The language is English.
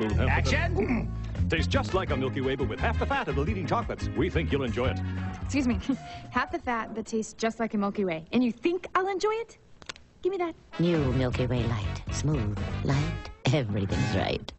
Action! Tastes just like a Milky Way, but with half the fat of the leading chocolates. We think you'll enjoy it. Excuse me. Half the fat but tastes just like a Milky Way. And you think I'll enjoy it? Give me that. New Milky Way Lite. Smooth, light, everything's right.